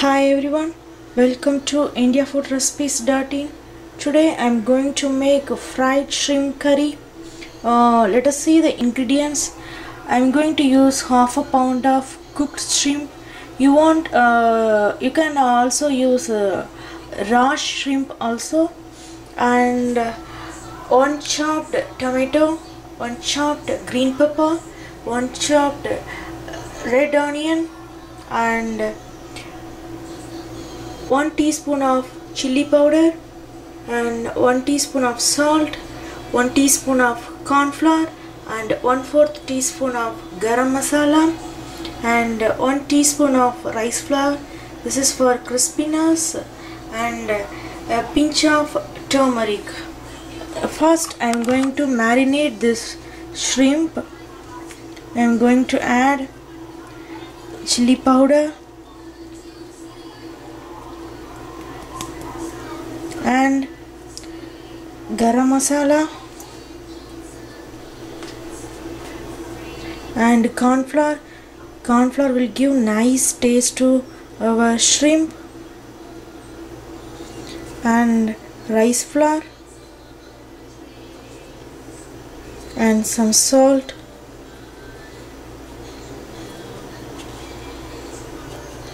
Hi everyone, welcome to india food IndiaFoodRecipes.in. Today I'm going to make a fried shrimp curry. Uh, let us see the ingredients. I'm going to use half a pound of cooked shrimp. You want, uh, you can also use uh, raw shrimp also, and uh, one chopped tomato, one chopped green pepper, one chopped red onion, and 1 teaspoon of chili powder and 1 teaspoon of salt 1 teaspoon of corn flour and 1 4th teaspoon of garam masala and 1 teaspoon of rice flour. This is for crispiness and a pinch of turmeric. First I am going to marinate this shrimp. I am going to add chili powder and garam masala and corn flour corn flour will give nice taste to our shrimp and rice flour and some salt.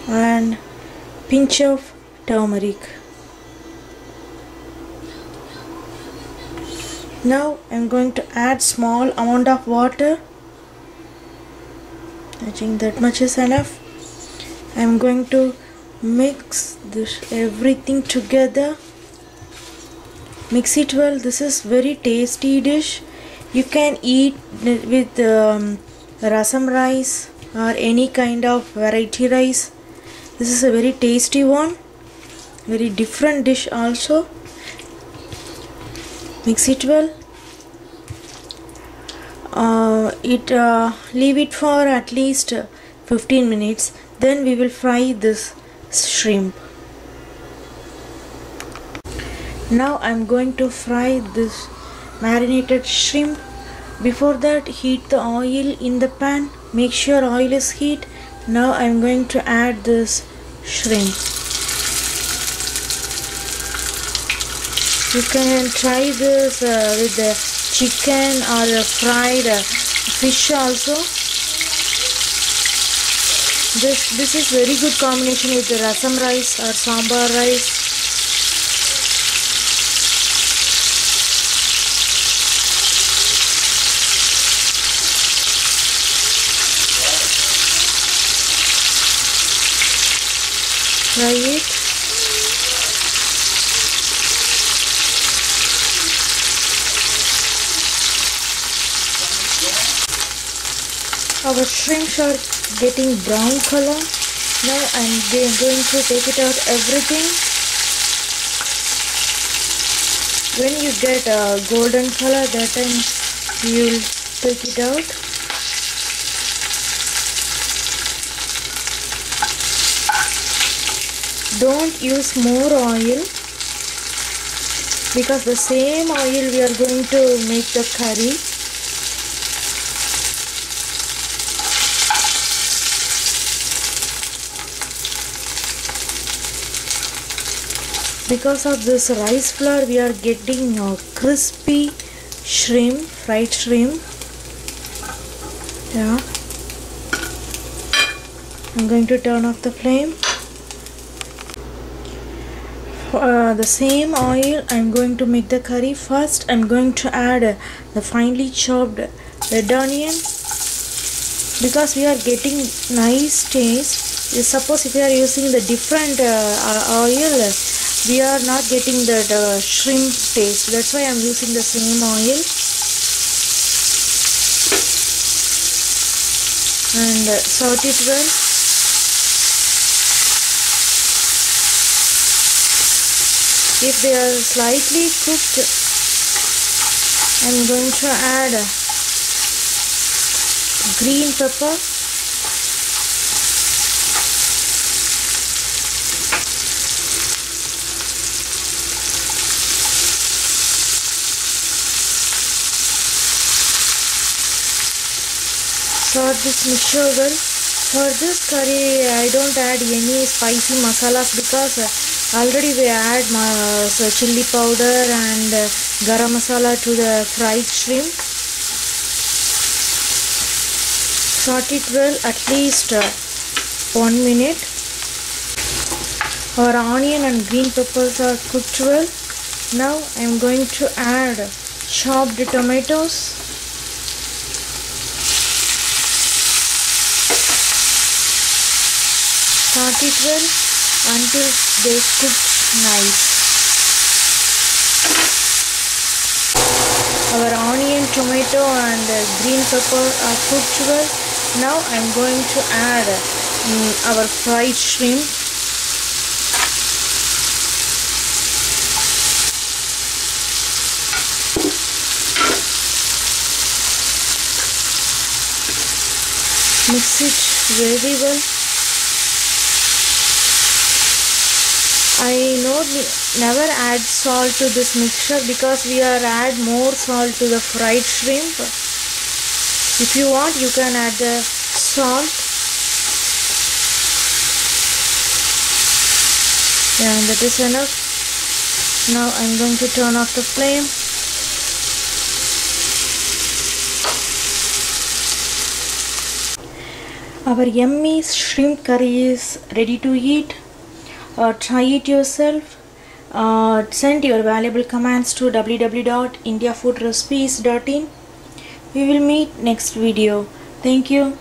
And pinch of turmeric now I'm going to add small amount of water. I think that much is enough. I'm going to mix this everything together. Mix it well. This is very tasty dish. You can eat with um, rasam rice or any kind of variety rice. This is a very tasty one. Very different dish also mix it well. Uh, it uh, leave it for at least 15 minutes. Then we will fry this shrimp. Now I'm going to fry this marinated shrimp. Before that heat the oil in the pan. Make sure oil is heat. Now I'm going to add this shrimp you can try this uh, with the chicken or fried uh, fish also. This this is very good combination with the rasam rice or sambar rice. Try it our shrimps are getting brown color now I'm going to take it out everything. When you get a golden color that time you'll take it out. Don't use more oil because the same oil we are going to make the curry because of this rice flour we are getting a crispy shrimp fried shrimp. Yeah. I'm going to turn off the flame. Uh, the same oil I'm going to make the curry first. I'm going to add uh, the finely chopped red onion. Because we are getting nice taste. Suppose if you are using the different uh, oil we are not getting that uh, shrimp taste that's why I'm using the same oil. And uh, saute it well. If they are slightly cooked I'm going to add green pepper saute this mixture well For this curry, I don't add any spicy masalas because uh, already we add ma- so chili powder and uh, garam masala to the fried shrimp. Saute it well at least uh, one minute. Our onion and green peppers are cooked well. Now I am going to add chopped tomatoes. Saute it well until they cook nice. Our onion, tomato and green pepper are cooked well. Now I am going to add mm, our fried shrimp. Mix it very well. I know never add salt to this mixture because we are add more salt to the fried shrimp. If you want you can add the salt. And that is enough. Now I'm going to turn off the flame. Our yummy shrimp curry is ready to eat. Uh, try it yourself. Uh, send your valuable comments to www.indiafoodrecipes.in. We will meet next video. Thank you.